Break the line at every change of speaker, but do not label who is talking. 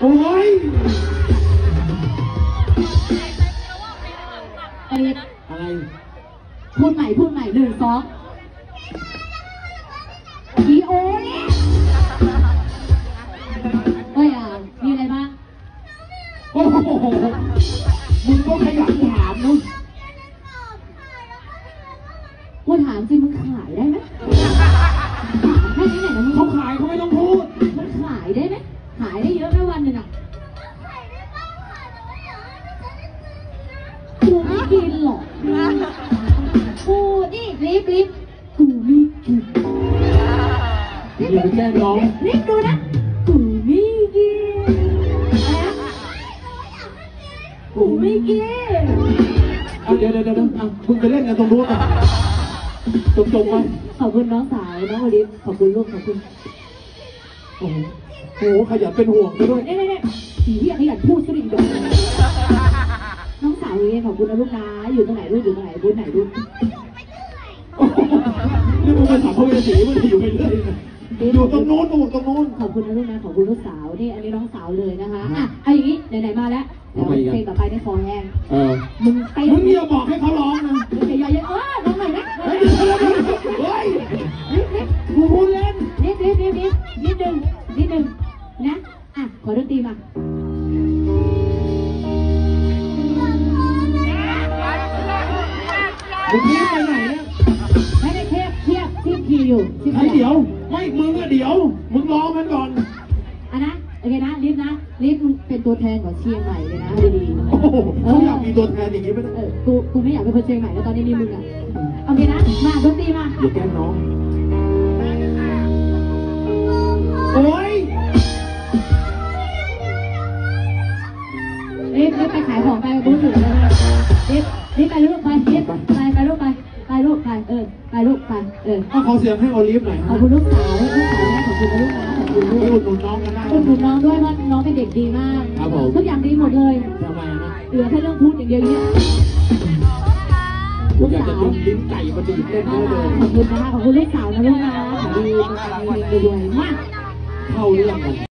โอ้ย
ไอ้
อะไร
พูดใหม่พูดใหม่หนึ่งสองอีโอ้ยเฮ้ยอะมีอะไรบ้าง
โอ้โหมึงก็ขยันถามนะ
กูถามจริงมึงขายได้ไหมถามแค่นี้ไหนนะมึง
เขาขายเขาไม่ต้อง
หรอกกูนี่รีบรีบกูไม่กิน
อย่าไปแกล้งน้อง
รีบดูนะกูไม่กินกูไม่กิน
เอาเดี๋ยวเดี๋ยวเดี๋ยวอะมึงไปเล่นกันตรงนู้นอะจบจบๆไป
ขอบคุณน้องสาวน้องวลิศขอบคุณลูกขอบคุณ
โอ้โหขยันเป็นห่วงซะด้วย
เนี่ยเนี่ยเนี่ยผีที่ขยันพูดซะดิดอก สาวเองขอบคุณนะลูกนะ อยู่ตรงไหนลูกอยู่ตรงไหนบูธไหนลูก
โอ้โหนี่มึงเป็นสัมภเวสีมึงอยู่ไปเรื่อยนะอยู่ตรงนู้นนู่นตรงนู้น
ขอบคุณนะลูกนะขอบคุณลูกสาวนี่อันนี้น้องสาวเลยนะคะอะเอาอย่างนี้ไหนๆมาแล้วเดี๋ยว
ทำไมอีกอะ
เพลงต่อไปได้คอแห้ง
เออ
มึงเต้น
มึงอย่าบอกให้เขาร้องนะ
เดี๋ยวอย่าเออน้องหน่อยนะ
เฮ้ยเดี๋ยวเดี๋ยวเดี๋ยวเฮ้ย
นิดนิด
กูพูดเล่น
นิดนิดนิดนิดนิดนึงนิดนึงนะอะขอดนตรีมา
มึงรีบไปไหนเนี่ย
ไม่ได้เทียบเทียบเทียบคีย์อยู่ทียบ
ไอ้เดี๋ยว ไม่มึงอะเดี๋ยว มึงร้องมันก่อน
อะนะโอเคนะลิฟนะลิฟมึงเป็นตัวแทนของเชียงใหม่เลยนะดีๆ
โอ้โหเขาอยากมีตัวแทนอย่างนี้ไหม
เออกูกูไม่อยากเป็นคนเชียงใหม่แล้วตอนนี้มีมึงอะโอเคนะมาดนตรีมา
อย่าแกล้งน้อง โอ้ย
ลิฟลิฟไปขายของไปบูธหนึ่งเลยนะลิฟลิฟไปลูกไปลิฟไปไป ลูกไปไปลูกไปเออไปลูกไปเออ
เอาขอเสียงให้โอลิฟหน่อย
ข
ฮะ
อบคุณลูกสาวลูกสาวนะขอบคุณนะลูกนะขอบคุณลูก
ไปอุดหนุนน้องกันได้
ขอบคุณน้องด้วยว่าน้องเป็นเด็กดีมาก
ครับผม
ทุกอย่างดีหมดเลย
ทำไมนะ
เหลือแค่เรื่องพูดอย่างเดียวเนี่ย
ผมอยากจะดึงลิ้นไก่มาดีดเล่นด้วยเลย
ขอบคุณนะคะขอบคุณลูกสาวนะลูกนะขอบคุณดีรวยมาก
เข้าเรื่องกัน